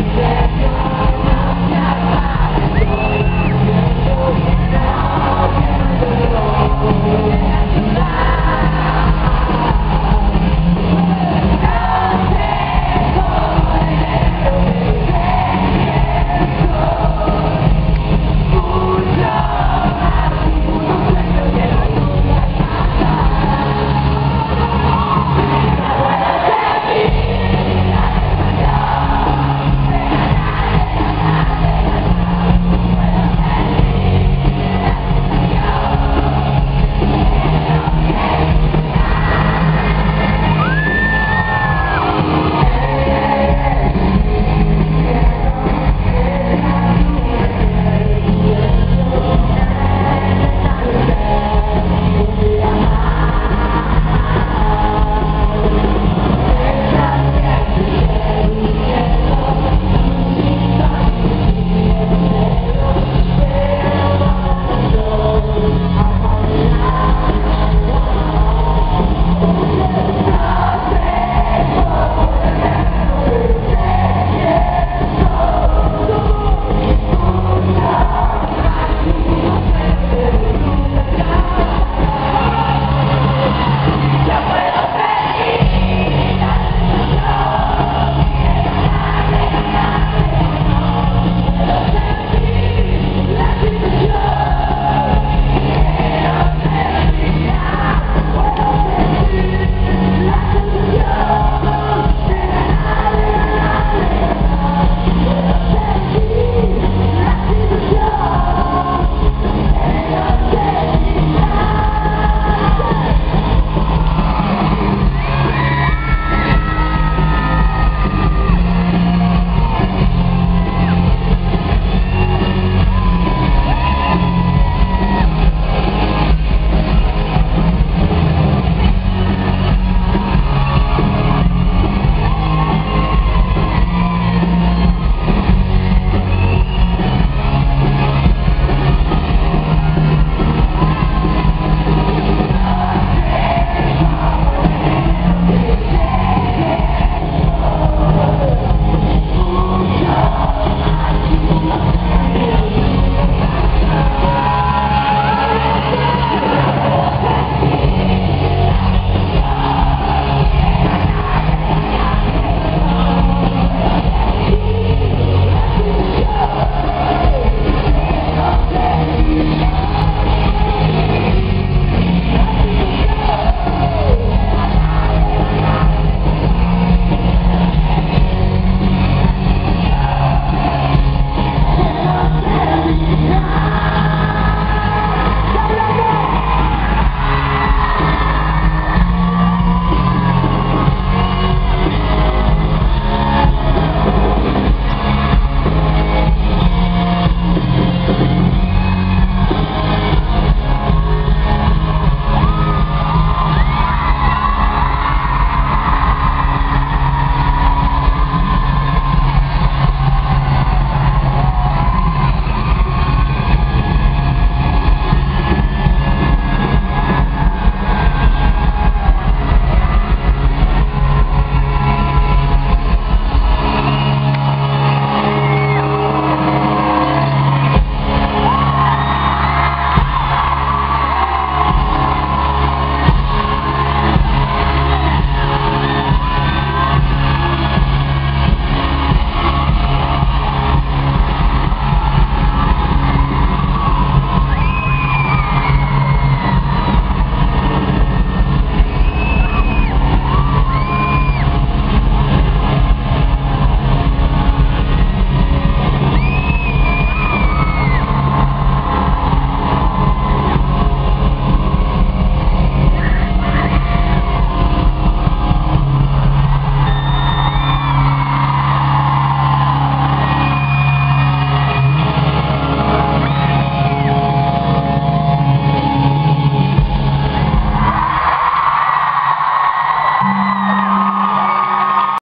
back.